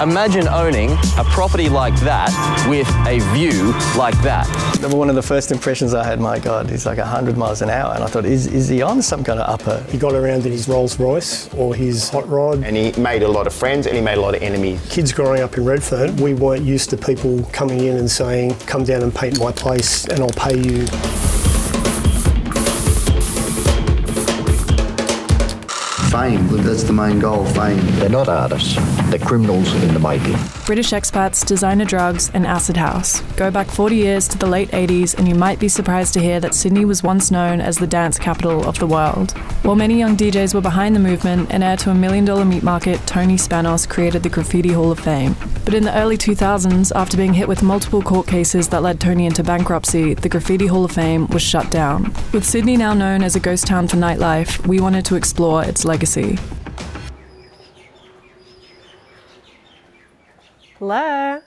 Imagine owning a property like that with a view like that. One of the first impressions I had, my God, he's like 100 miles an hour. And I thought, is, is he on some kind of upper? He got around in his Rolls Royce or his hot rod. And he made a lot of friends and he made a lot of enemies. Kids growing up in Redfern, we weren't used to people coming in and saying, come down and paint my place and I'll pay you. Fame, that's the main goal, fame. They're not artists, they're criminals in the making. British expats, designer drugs, and acid house. Go back 40 years to the late 80s, and you might be surprised to hear that Sydney was once known as the dance capital of the world. While many young DJs were behind the movement, and heir to a million dollar meat market, Tony Spanos created the Graffiti Hall of Fame. But in the early 2000s, after being hit with multiple court cases that led Tony into bankruptcy, the Graffiti Hall of Fame was shut down. With Sydney now known as a ghost town for nightlife, we wanted to explore its legacy. Hello.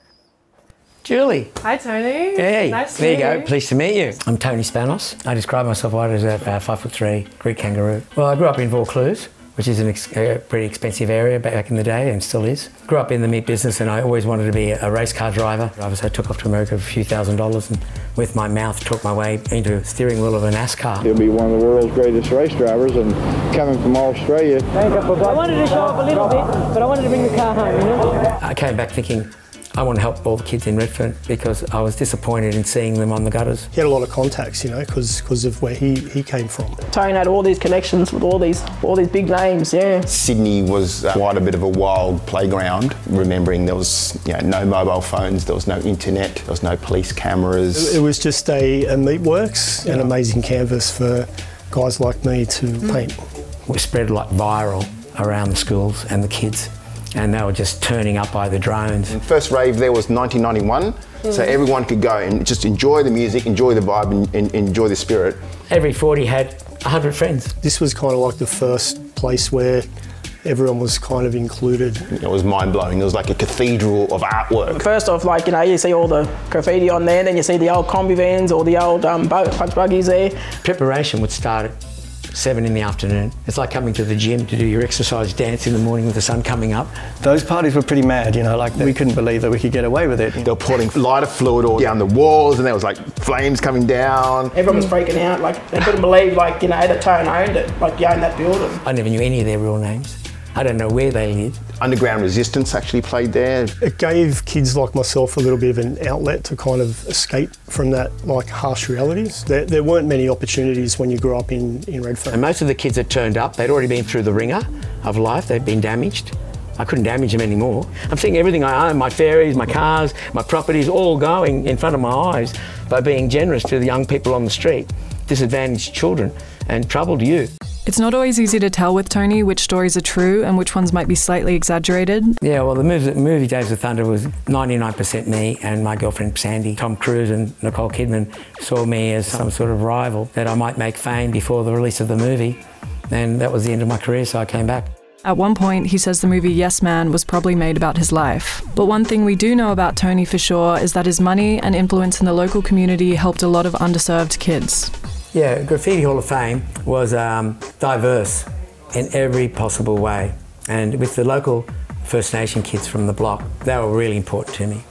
Julie. Hi, Tony. Hey, Nice to there you meet go. you. Pleased to meet you. I'm Tony Spanos. I describe myself as a uh, five foot three Greek kangaroo. Well, I grew up in Vaucluse, which is a ex- uh, pretty expensive area back in the day and still is. Grew up in the meat business and I always wanted to be a race car driver. So I took off to America for a few thousand dollars and with my mouth took my way into the steering wheel of a NASCAR. He'll be one of the world's greatest race drivers and coming from Australia. I wanted to show off a little bit, but I wanted to bring the car home, you know? I came back thinking, I want to help all the kids in Redfern because I was disappointed in seeing them on the gutters. He had a lot of contacts, you know, because of where he, he came from. Tony had all these connections with all these all these big names, yeah. Sydney was uh, quite a bit of a wild playground, remembering there was you know, no mobile phones, there was no internet, there was no police cameras. It was just a, a meatworks, an amazing canvas for guys like me to paint. We spread like viral around the schools and the kids and they were just turning up by the drones. The first rave there was 1991, so everyone could go and just enjoy the music, enjoy the vibe, and, and enjoy the spirit. Every 40 had 100 friends. This was kind of like the first place where everyone was kind of included. It was mind blowing. It was like a cathedral of artwork. First off, like, you know, you see all the graffiti on there, then you see the old Kombi vans or the old um, bu- punch buggies there. Preparation would start at seven in the afternoon. It's like coming to the gym to do your exercise dance in the morning with the sun coming up. Those parties were pretty mad, you know, like we couldn't believe that we could get away with it. They were pouring lighter fluid all down the walls and there was like flames coming down. Everyone was freaking out, like, they couldn't believe, like, you know, that Tone owned it, like, you owned that building. I never knew any of their real names. I don't know where they lived. Underground Resistance actually played there. It gave kids like myself a little bit of an outlet to kind of escape from that like harsh realities. There, there weren't many opportunities when you grew up in, in Redfern. And most of the kids that turned up, they'd already been through the wringer of life, they'd been damaged. I couldn't damage them anymore. I'm seeing everything I own, my ferries, my cars, my properties, all going in front of my eyes by being generous to the young people on the street, disadvantaged children, and troubled youth. It's not always easy to tell with Tony which stories are true and which ones might be slightly exaggerated. Yeah, well, the movie, movie Days of Thunder was 99% me and my girlfriend Sandy. Tom Cruise and Nicole Kidman saw me as some sort of rival that I might make fame before the release of the movie. And that was the end of my career, so I came back. At one point, he says the movie Yes Man was probably made about his life. But one thing we do know about Tony for sure is that his money and influence in the local community helped a lot of underserved kids. Yeah, Graffiti Hall of Fame was um, diverse in every possible way. And with the local First Nation kids from the block, they were really important to me.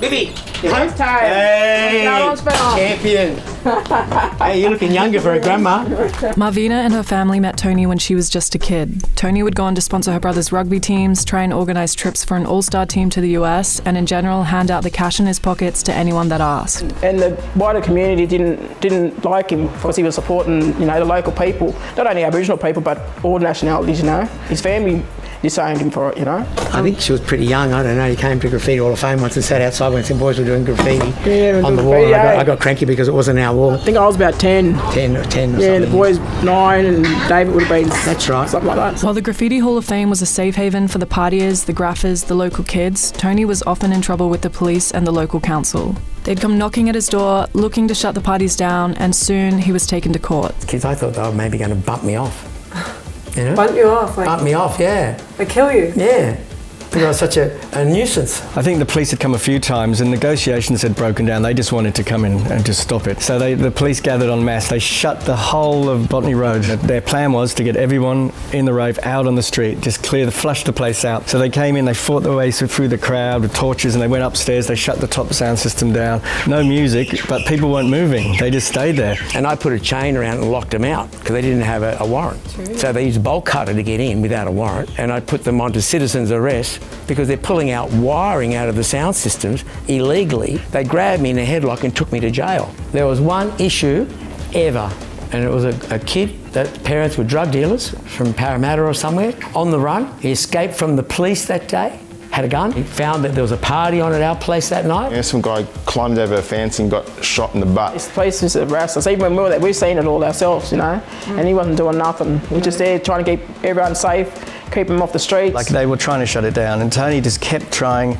Bibi! Home time. Hey! Now on spell. Champion! hey, you're looking younger for a grandma. Marvina and her family met Tony when she was just a kid. Tony would go on to sponsor her brother's rugby teams, try and organise trips for an all star team to the US, and in general, hand out the cash in his pockets to anyone that asked. And the wider community didn't didn't like him because he was supporting, you know, the local people, not only Aboriginal people, but all nationalities, you know. His family disowned him for it, you know. I think she was pretty young. I don't know. He came to Graffiti Hall of Fame once and sat outside when some boys were doing graffiti Yeah, on the graffiti, wall. I, got. I eh? got cranky because it wasn't our wall. I think I was about 10. 10 or 10 or Yeah, and the boys nine, and David would have been That's right. something like that. While the Graffiti Hall of Fame was a safe haven for the partiers, the graphers, the local kids, Tony was often in trouble with the police and the local council. They'd come knocking at his door, looking to shut the parties down, and soon he was taken to court. Kids, I thought they were maybe going to bump me off. You know? Bump you off, like, Bump me off, yeah. like kill you. Yeah. Because I was such a, a nuisance. I think the police had come a few times and negotiations had broken down. They just wanted to come in and just stop it. So they, the police gathered en masse. They shut the whole of Botany Road. Their plan was to get everyone in the rave out on the street, just clear the, flush the place out. So they came in, they fought their way through the crowd with torches and they went upstairs. They shut the top sound system down. No music, but people weren't moving. They just stayed there. And I put a chain around and locked them out because they didn't have a, a warrant. True. So they used a bolt cutter to get in without a warrant. And I put them onto citizen's arrest because they're pulling out wiring out of the sound systems illegally. They grabbed me in a headlock and took me to jail. There was one issue ever and it was a, a, kid that parents were drug dealers from Parramatta or somewhere on the run. He escaped from the police that day had a gun. He found that there was a party on at our place that night. Yeah, some guy climbed over a fence and got shot in the butt. This place is harassed us. Even when we were there, we've seen it all ourselves, you know, mm. and he wasn't doing nothing. We are just there trying to keep everyone safe, keep them off the streets. Like they were trying to shut it down, and Tony just kept trying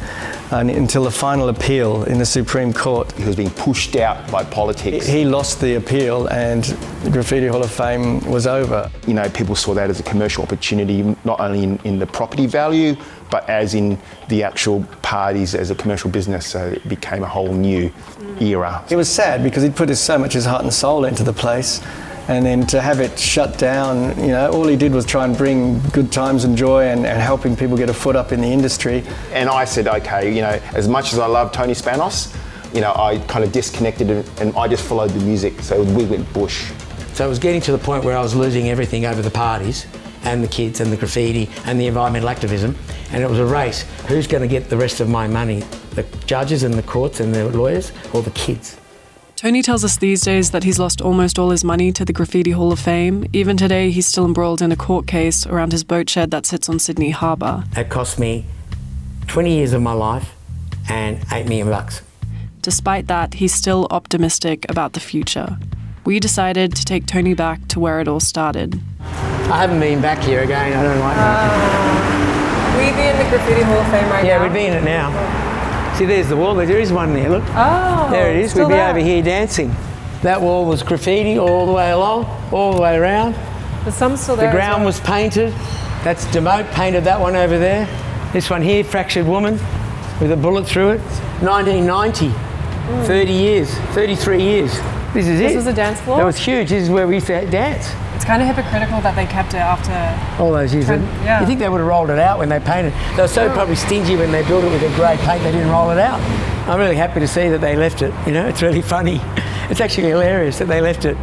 and until the final appeal in the Supreme Court. He was being pushed out by politics. He lost the appeal and the Graffiti Hall of Fame was over. You know, people saw that as a commercial opportunity, not only in, in the property value, but as in the actual parties as a commercial business. So it became a whole new era. It was sad because he'd put his, so much his heart and soul into the place. And then to have it shut down, you know, all he did was try and bring good times and joy and, and helping people get a foot up in the industry. And I said, okay, you know, as much as I love Tony Spanos, you know, I kind of disconnected and I just followed the music. So we went bush. So it was getting to the point where I was losing everything over the parties and the kids and the graffiti and the environmental activism. And it was a race. Who's going to get the rest of my money? The judges and the courts and the lawyers or the kids? Tony tells us these days that he's lost almost all his money to the Graffiti Hall of Fame. Even today, he's still embroiled in a court case around his boat shed that sits on Sydney Harbour. It cost me 20 years of my life and 8 million bucks. Despite that, he's still optimistic about the future. We decided to take Tony back to where it all started. I haven't been back here again. I don't like uh, We'd be in the Graffiti Hall of Fame right yeah, now. Yeah, we'd be in it now. See, there's the wall. There is one there, look. Oh, There it is. We'd be there. over here dancing. That wall was graffiti all the way along, all the way around. But some still there. The ground well. was painted. That's Demote painted that one over there. This one here, fractured woman with a bullet through it. 1990. Mm. 30 years, 33 years. This is this it. This was a dance floor? That was huge. This is where we used to dance. It's kind of hypocritical that they kept it after all those years. yeah. You think they would have rolled it out when they painted? They were so probably stingy when they built it with a grey paint they didn't roll it out. I'm really happy to see that they left it. You know, it's really funny. It's actually hilarious that they left it.